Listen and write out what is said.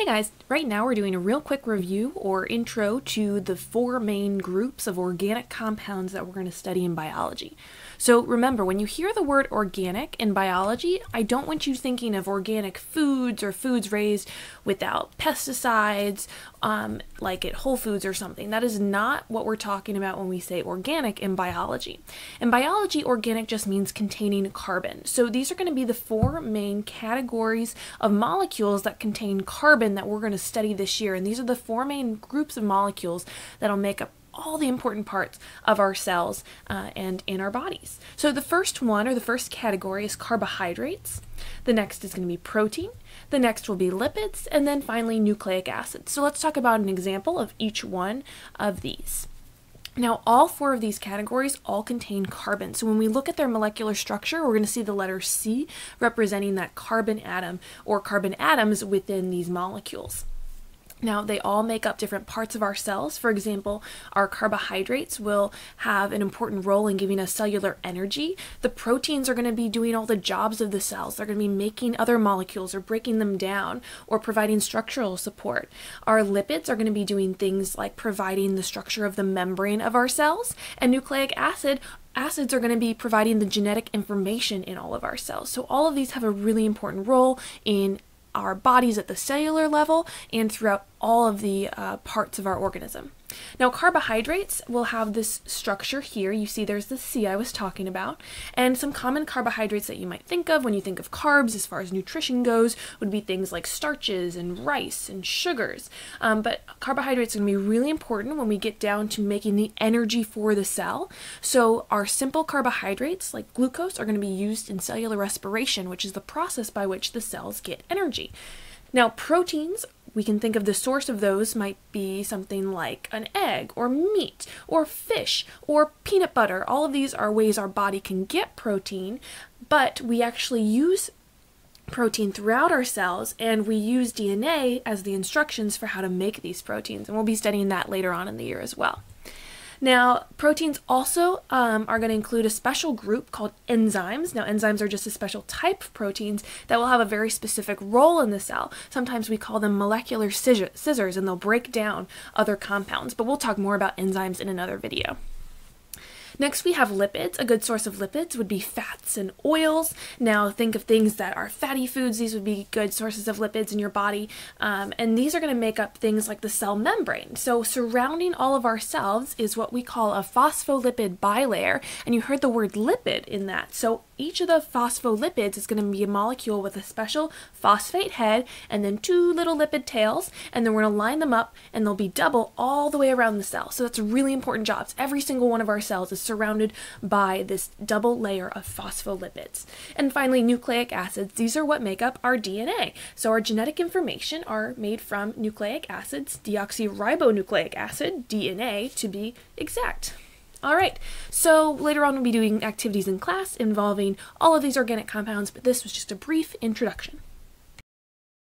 Hey guys, right now we're doing a real quick review or intro to the four main groups of organic compounds that we're going to study in biology. So remember, when you hear the word organic in biology, I don't want you thinking of organic foods or foods raised without pesticides, um, like at Whole Foods or something. That is not what we're talking about when we say organic in biology. In biology, organic just means containing carbon. So these are going to be the four main categories of molecules that contain carbon that we're going to study this year. And these are the four main groups of molecules that'll make up all the important parts of our cells uh, and in our bodies. So the first one, or the first category, is carbohydrates. The next is going to be protein. The next will be lipids, and then finally nucleic acids. So let's talk about an example of each one of these. Now, all four of these categories all contain carbon. So when we look at their molecular structure, we're going to see the letter C representing that carbon atom or carbon atoms within these molecules. Now, they all make up different parts of our cells. For example, our carbohydrates will have an important role in giving us cellular energy. The proteins are going to be doing all the jobs of the cells. They're going to be making other molecules or breaking them down or providing structural support. Our lipids are going to be doing things like providing the structure of the membrane of our cells. And nucleic acid acids are going to be providing the genetic information in all of our cells. So all of these have a really important role in our bodies at the cellular level and throughout all of the uh, parts of our organism. Now, carbohydrates will have this structure here. You see there's the C I was talking about. And some common carbohydrates that you might think of when you think of carbs as far as nutrition goes would be things like starches and rice and sugars. Um, but carbohydrates are going to be really important when we get down to making the energy for the cell. So our simple carbohydrates like glucose are going to be used in cellular respiration, which is the process by which the cells get energy. Now, proteins we can think of the source of those might be something like an egg or meat or fish or peanut butter. All of these are ways our body can get protein, but we actually use protein throughout our cells and we use DNA as the instructions for how to make these proteins. And we'll be studying that later on in the year as well. Now, proteins also um, are going to include a special group called enzymes. Now, enzymes are just a special type of proteins that will have a very specific role in the cell. Sometimes we call them molecular scissors and they'll break down other compounds, but we'll talk more about enzymes in another video. Next, we have lipids. A good source of lipids would be fats and oils. Now, think of things that are fatty foods. These would be good sources of lipids in your body. Um, and these are going to make up things like the cell membrane. So, surrounding all of our cells is what we call a phospholipid bilayer. And you heard the word lipid in that. So, each of the phospholipids is going to be a molecule with a special phosphate head and then two little lipid tails. And then we're going to line them up and they'll be double all the way around the cell. So, that's really important jobs. Every single one of our cells is surrounded by this double layer of phospholipids. And finally, nucleic acids. These are what make up our DNA. So our genetic information are made from nucleic acids, deoxyribonucleic acid, DNA to be exact. All right, so later on we'll be doing activities in class involving all of these organic compounds, but this was just a brief introduction.